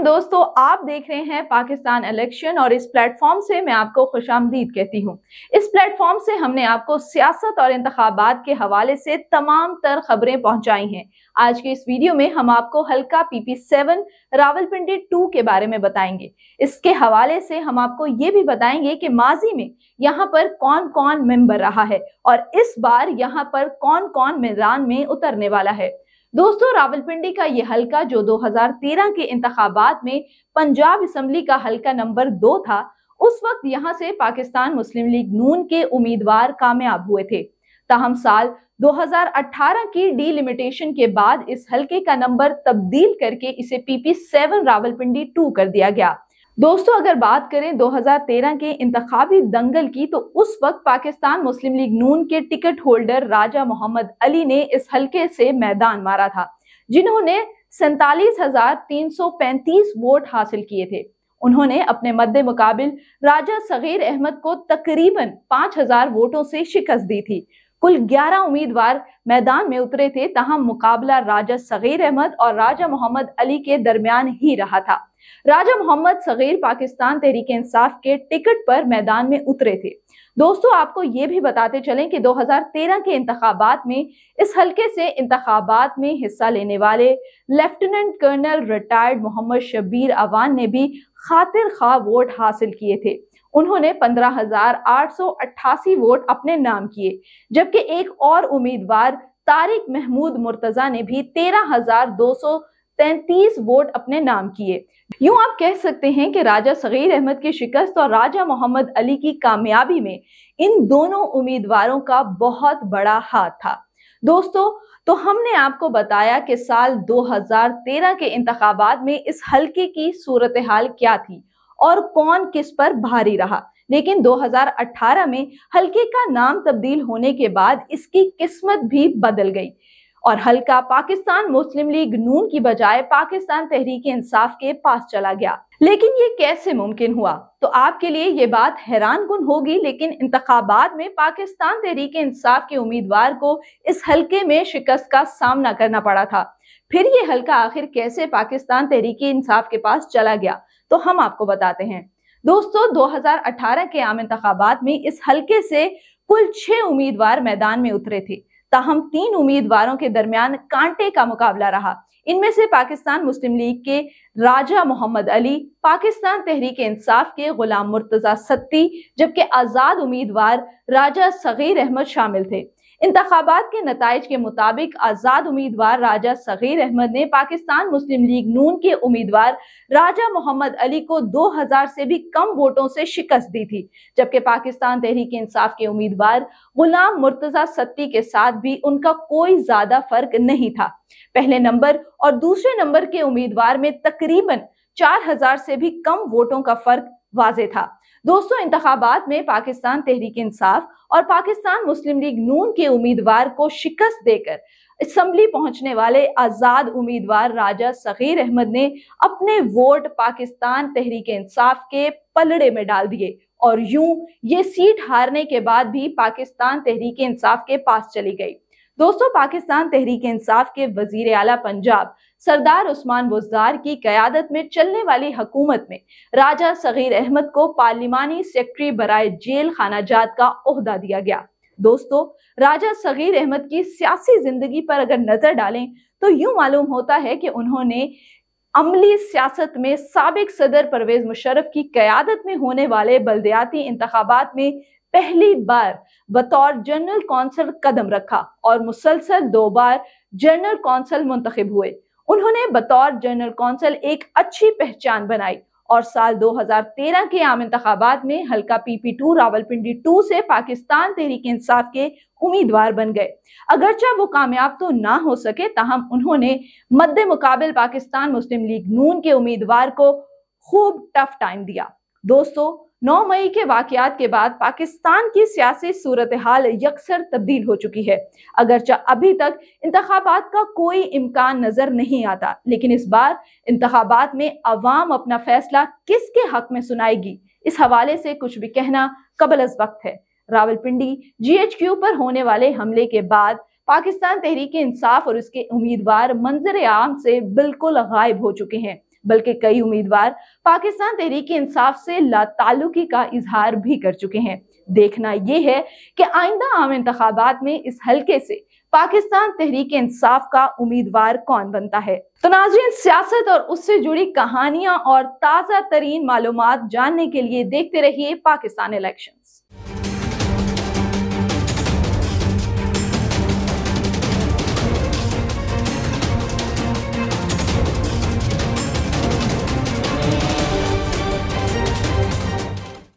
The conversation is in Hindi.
आप देख रहे हैं पाकिस्तान इलेक्शन और इस प्लेटफॉर्म से मैं आपको खुश कहती हूँ। इस प्लेटफॉर्म से हमने आपको सियासत और इंतबात के हवाले से तमाम तर खबरें पहुंचाई हैं। आज के इस वीडियो में हम आपको हल्का पीपी सेवन, रावलपिंडी टू के बारे में बताएँगे। इसके हवाले से हम आपको ये भी बताएँगे कि माजी में यहाँ पर कौन कौन मेंबर रहा है और इस बार यहाँ पर कौन कौन मैदान में उतरने वाला है। दोस्तों, रावलपिंडी का ये हलका जो 2013 के इंतबात में पंजाब असम्बली का हलका नंबर दो था, उस वक्त यहाँ से पाकिस्तान मुस्लिम लीग नून के उम्मीदवार कामयाब हुए थे। ताहम साल 2018 की डीलिमिटेशन के बाद इस हलके का नंबर तब्दील करके इसे पीपी सेवन रावलपिंडी टू कर दिया गया। दोस्तों, अगर बात करें 2013 के इंतखाबी दंगल की तो उस वक्त पाकिस्तान मुस्लिम लीग नून के टिकट होल्डर राजा मोहम्मद अली ने इस हलके से मैदान मारा था, जिन्होंने सैतालीस वोट हासिल किए थे। उन्होंने अपने मद्दे मुकाबिल राजा सगीर अहमद को तकरीबन पाँच हज़ार वोटों से शिकस्त दी थी। कुल 11 उम्मीदवार मैदान में उतरे थे तहम मुकाबला राजा सगीर अहमद और राजा मोहम्मद अली के दरमियान ही रहा था। राजा मोहम्मद सगीर पाकिस्तान तहरीक इंसाफ के टिकट पर मैदान में उतरे थे। दोस्तों, आपको ये भी बताते चलें कि 2013 के इंतबात में इस हलके से इंतबात में हिस्सा लेने वाले lieutenant colonel retired Mohammad Shabbir Awan ने भी खातिर खा वोट हासिल किए थे। उन्होंने पंद्रह हज़ार आठ सौ अट्ठासी वोट अपने नाम किए, जबकि एक और उम्मीदवार, तारिक महमूद मुर्तजा ने भी तेरह हज़ार दो सौ तैतीस वोट अपने नाम किए। यूँ आप कह सकते हैं कि राजा सगीर अहमद की शिकस्त और राजा मोहम्मद अली की कामयाबी में इन दोनों उम्मीदवारों का बहुत बड़ा हाथ था। दोस्तों तो हमने आपको बताया कि साल 2013 के इंतबात में इस हलके की सूरत हाल क्या थी। और कौन किस पर भारी रहा। लेकिन 2018 में हल्के का नाम तब्दील होने के बाद इसकी किस्मत भी बदल गई। और हल्का पाकिस्तान मुस्लिम लीग नून की बजाय पाकिस्तान तहरीक इंसाफ के पास चला गया। लेकिन ये कैसे मुमकिन हुआ? तो आपके लिए ये बात हैरान कन होगी, लेकिन इंतबात में पाकिस्तान तहरीक इंसाफ के उम्मीदवार को इस हल्के में शिकस्त का सामना करना पड़ा था। फिर ये हल्का आखिर कैसे पाकिस्तान तहरीक इंसाफ के पास चला गया तो हम आपको बताते हैं। दोस्तों 2018 के आम इंतबात में इस हल्के से कुल छह उम्मीदवार मैदान में उतरे थे। ताहम तीन उम्मीदवारों के दरमियान कांटे का मुकाबला रहा। इनमें से पाकिस्तान मुस्लिम लीग के राजा मोहम्मद अली, पाकिस्तान तहरीक इंसाफ के गुलाम मुर्तजा सत्ती, जबकि आज़ाद उम्मीदवार राजा सगीर अहमद शामिल थे। इंतबात के नतज के मुताबिक आज़ाद उम्मीदवार राजा सगीर अहमद ने पाकिस्तान मुस्लिम लीग नून के उम्मीदवार राजा मोहम्मद अली को 2000 से भी कम वोटों से शिकस्त दी थी, जबकि पाकिस्तान तहरीक इंसाफ के उम्मीदवार गुलाम मुर्तजा सत्ती के साथ भी उनका कोई ज़्यादा फ़र्क नहीं था। पहले नंबर और दूसरे नंबर के उम्मीदवार में तकरीबन चार हज़ार से भी कम वोटों का फ़र्क वाजे था। दोस्तों इंतबात में पाकिस्तान तहरीक इंसाफ और पाकिस्तान मुस्लिम लीग नून के उम्मीदवार को शिकस्त देकर असम्बली पहुँचने वाले आज़ाद उम्मीदवार राजा सगीर अहमद ने अपने वोट पाकिस्तान तहरीक इंसाफ के पलड़े में डाल दिए और यूँ ये सीट हारने के बाद भी पाकिस्तान तहरीक इंसाफ के पास चली गई। दोस्तों, पाकिस्तान तहरीक इंसाफ के वज़ीर आला पंजाब, सरदार उस्मान बुजदार की कयादत में चलने वाली हुकूमत में राजा सगीर अहमद को पार्लिमानी सेक्रेटरी बराए जेल खाना जात का अहदा दिया गया। दोस्तों, राजा सगीर अहमद की सियासी ज़िंदगी पर अगर नज़र डालें तो यूँ मालूम होता है कि उन्होंने अमली सियासत में सबक सदर परवेज मुशर्रफ की क्यादत में होने वाले बलदियाती इंतबात में पहली बार बतौर जनरल कौंसल कदम रखा और मुसलसल दो बार जनरल कौंसल मुंतखब हुए। उन्होंने बतौर जनरल कौंसल एक अच्छी पहचान बनाई और साल 2013 के आम इंतबात में हल्का पीपी टू रावलपिंडी टू से पाकिस्तान तहरीक इंसाफ के उम्मीदवार बन गए। अगरचा वो कामयाब तो ना हो सके, ताहम उन्होंने मद्दे मुकाबल पाकिस्तान मुस्लिम लीग नून के उम्मीदवार को खूब टफ टाइम दिया। दोस्तों 9 मई के वाकयात के बाद पाकिस्तान की सियासी सूरत हाल यकसर तब्दील हो चुकी है। अगरचा अभी तक इंतबात का कोई इम्कान नज़र नहीं आता, लेकिन इस बार इंतबात में अवाम अपना फैसला किसके हक में सुनाएगी? इस हवाले से कुछ भी कहना कबल अज वक्त है। रावलपिंडी जीएचक्यू पर होने वाले हमले के बाद पाकिस्तान तहरीक इंसाफ और उसके उम्मीदवार मंजर आम से बिल्कुल गायब हो चुके हैं। बल्कि कई उम्मीदवार पाकिस्तान तहरीक इंसाफ से लाताल्लुकी का इजहार भी कर चुके हैं। देखना यह है कि आइंदा आम इंतबात में इस हल्के से पाकिस्तान तहरीक इंसाफ का उम्मीदवार कौन बनता है? तो नाजरीन, सियासत और उससे जुड़ी कहानियाँ और ताज़ा तरीन मालूम जानने के लिए देखते रहिए पाकिस्तान इलेक्शन।